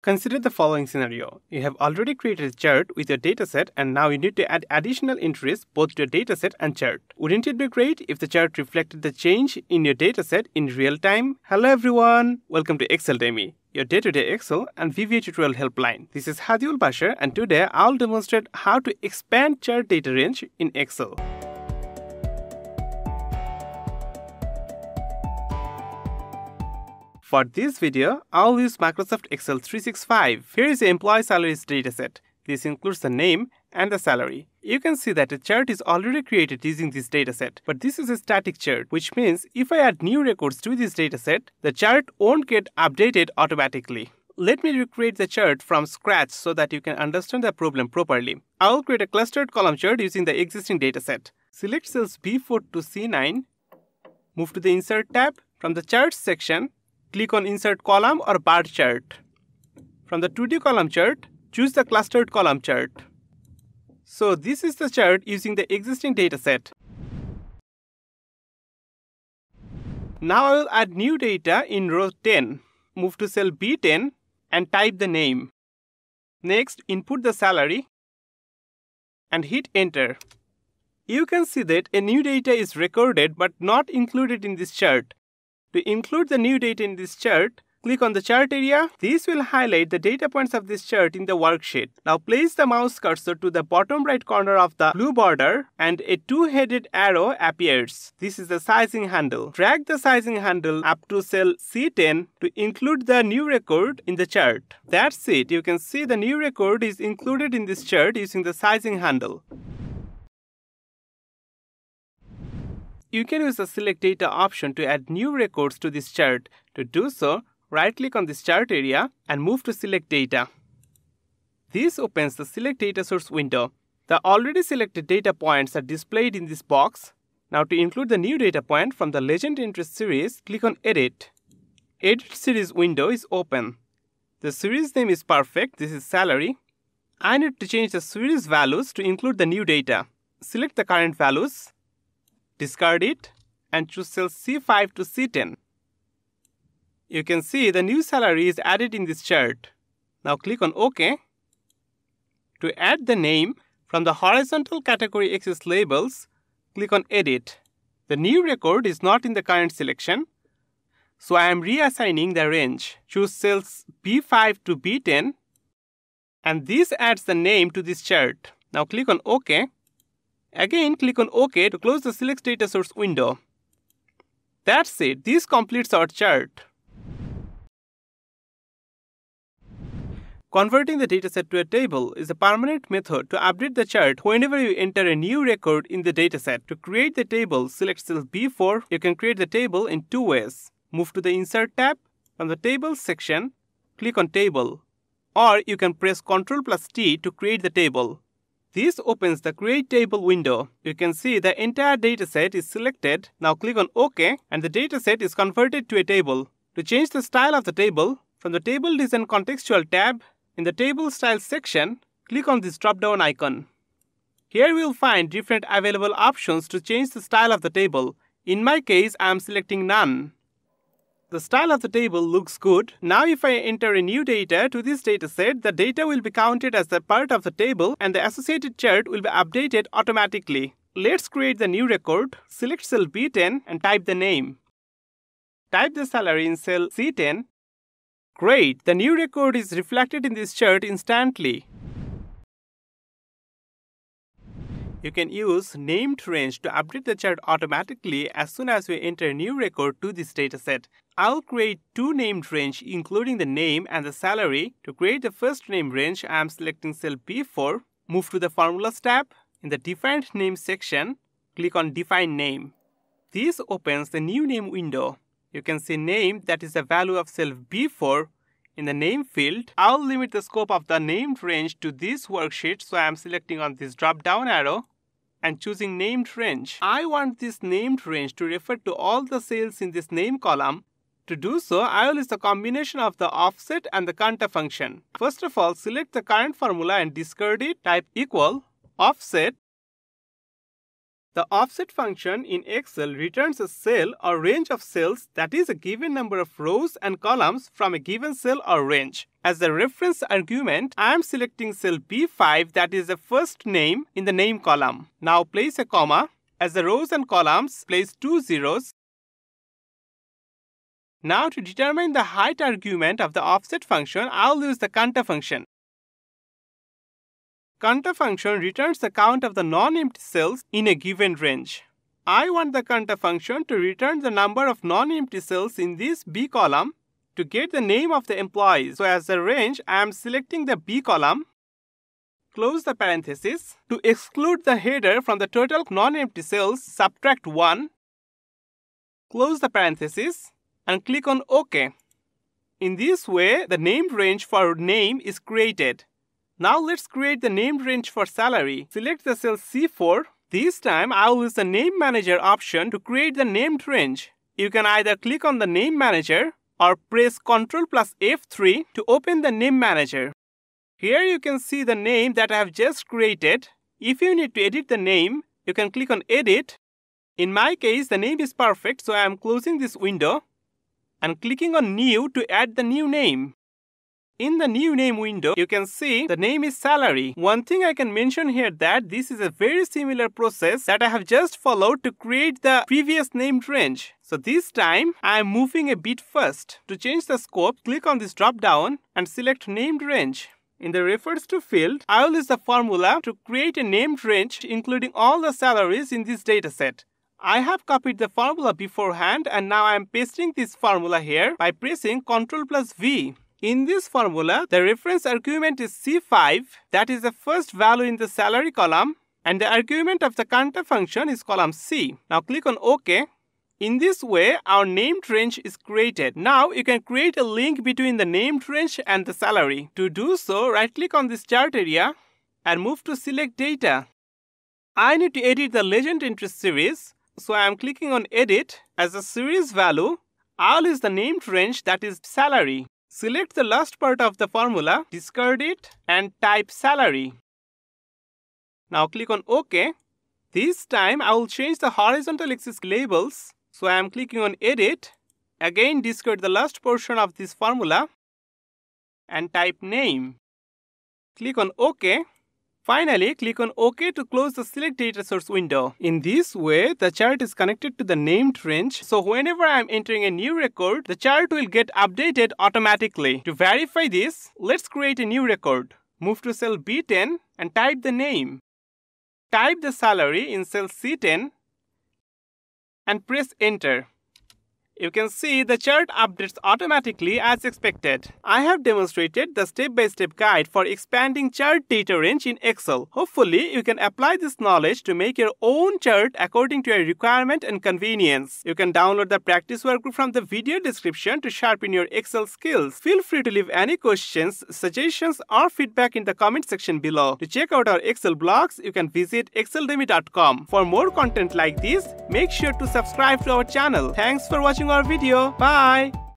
Consider the following scenario. You have already created a chart with your dataset and now you need to add additional entries both to your dataset and chart. Wouldn't it be great if the chart reflected the change in your dataset in real time? Hello everyone! Welcome to ExcelDemy, your day-to-day Excel and VBA tutorial helpline. This is Hadi Ul Bashar and today I'll demonstrate how to expand chart data range in Excel. For this video, I'll use Microsoft Excel 365. Here is the employee salaries dataset. This includes the name and the salary. You can see that a chart is already created using this dataset, but this is a static chart, which means if I add new records to this dataset, the chart won't get updated automatically. Let me recreate the chart from scratch so that you can understand the problem properly. I will create a clustered column chart using the existing dataset. Select cells B4 to C9, move to the Insert tab. From the Charts section, click on Insert Column or Bar Chart. From the 2D column chart, choose the Clustered Column Chart. So this is the chart using the existing dataset. Now I will add new data in row 10. Move to cell B10 and type the name. Next, input the salary and hit enter. You can see that a new data is recorded but not included in this chart. To include the new data in this chart, click on the chart area. This will highlight the data points of this chart in the worksheet. Now place the mouse cursor to the bottom right corner of the blue border and a two-headed arrow appears. This is the sizing handle. Drag the sizing handle up to cell C10 to include the new record in the chart. That's it. You can see the new record is included in this chart using the sizing handle. You can use the Select Data option to add new records to this chart. To do so, right-click on this chart area and move to Select Data. This opens the Select Data Source window. The already selected data points are displayed in this box. Now to include the new data point from the Legend Entries series, click on Edit. Edit Series window is open. The series name is perfect, this is salary. I need to change the series values to include the new data. Select the current values discard it and choose cells C5 to C10. You can see the new salary is added in this chart. Now click on OK. To add the name from the horizontal category axis labels, click on Edit. The new record is not in the current selection, so I am reassigning the range. Choose cells B5 to B10 and this adds the name to this chart. Now click on OK. Again, click on OK to close the Select Data Source window. That's it, this completes our chart. Converting the dataset to a table is a permanent method to update the chart whenever you enter a new record in the dataset. To create the table, select cell B4. You can create the table in two ways. Move to the Insert tab. From the Tables section, click on Table. Or you can press Ctrl plus T to create the table. This opens the Create Table window. You can see the entire dataset is selected. Now click on OK and the dataset is converted to a table. To change the style of the table, from the Table Design Contextual tab, in the Table Style section, click on this drop-down icon. Here we will find different available options to change the style of the table. In my case, I am selecting None. The style of the table looks good. Now if I enter a new data to this dataset, the data will be counted as a part of the table and the associated chart will be updated automatically. Let's create the new record. Select cell B10 and type the name. Type the salary in cell C10. Great, the new record is reflected in this chart instantly. You can use named range to update the chart automatically as soon as we enter a new record to this dataset. I'll create two named range including the name and the salary. To create the first name range, I am selecting cell B4, move to the Formulas tab. In the Defined Name section, click on Define Name. This opens the new name window. You can see name that is the value of cell B4 in the name field, I'll limit the scope of the named range to this worksheet, so I'm selecting on this drop down arrow and choosing named range. I want this named range to refer to all the cells in this name column. To do so, I will use the combination of the offset and the COUNTA function. First of all, select the current formula and discard it, type equal offset. The offset function in Excel returns a cell or range of cells that is a given number of rows and columns from a given cell or range. As the reference argument, I am selecting cell B5 that is the first name in the name column. Now place a comma. As the rows and columns, place two zeros. Now to determine the height argument of the offset function, I'll use the COUNTA function. COUNTA function returns the count of the non-empty cells in a given range. I want the COUNTA function to return the number of non-empty cells in this B column to get the name of the employees. So as a range, I am selecting the B column, close the parenthesis. To exclude the header from the total non-empty cells, subtract 1, close the parenthesis and click on OK. In this way, the named range for name is created. Now let's create the named range for salary. Select the cell C4. This time I will use the name manager option to create the named range. You can either click on the name manager or press Ctrl plus F3 to open the name manager. Here you can see the name that I have just created. If you need to edit the name, you can click on edit. In my case, the name is perfect, so I am closing this window and clicking on new to add the new name. In the new name window, you can see the name is salary. One thing I can mention here that this is a very similar process that I have just followed to create the previous named range. So this time, I am moving a bit first. To change the scope, click on this drop down and select named range. In the refers to field, I will use the formula to create a named range including all the salaries in this dataset. I have copied the formula beforehand and now I am pasting this formula here by pressing Ctrl plus V. In this formula, the reference argument is C5, that is the first value in the salary column, and the argument of the COUNTA function is column C. Now click on OK. In this way, our named range is created. Now you can create a link between the named range and the salary. To do so, right click on this chart area and move to select data. I need to edit the legend entry series, so I am clicking on edit. As a series value, I'll use the named range that is salary. Select the last part of the formula, discard it and type salary. Now click on OK. This time I will change the horizontal axis labels. So I am clicking on edit. Again discard the last portion of this formula and type name. Click on OK. Finally, click on OK to close the Select Data Source window. In this way, the chart is connected to the named range, so whenever I am entering a new record, the chart will get updated automatically. To verify this, let's create a new record. Move to cell B10 and type the name. Type the salary in cell C10 and press enter you can see the chart updates automatically as expected. I have demonstrated the step-by-step -step guide for expanding chart data range in Excel. Hopefully, you can apply this knowledge to make your own chart according to your requirement and convenience. You can download the practice workbook from the video description to sharpen your Excel skills. Feel free to leave any questions, suggestions, or feedback in the comment section below. To check out our Excel blogs, you can visit exceldemy.com. For more content like this, make sure to subscribe to our channel. Thanks for our video. Bye.